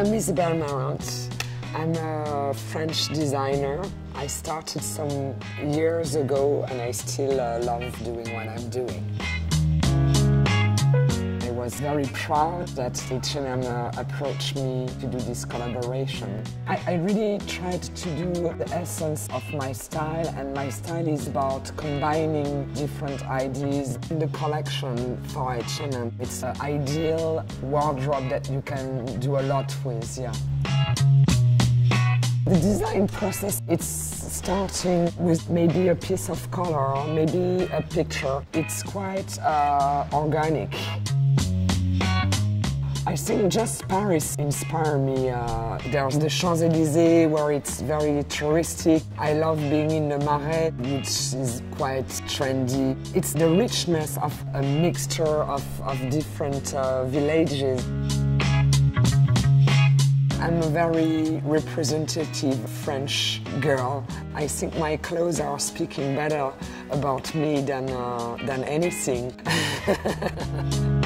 I'm Isabel Marant. I'm a French designer. I started some years ago and I still uh, love doing what I'm doing. Very proud that H&M approached me to do this collaboration. I, I really tried to do the essence of my style and my style is about combining different ideas in the collection for H&M. It's an ideal wardrobe that you can do a lot with, yeah. The design process, it's starting with maybe a piece of color or maybe a picture. It's quite uh, organic. I think just Paris inspired me. Uh, there's the Champs-Élysées where it's very touristic. I love being in the Marais, which is quite trendy. It's the richness of a mixture of, of different uh, villages. I'm a very representative French girl. I think my clothes are speaking better about me than, uh, than anything.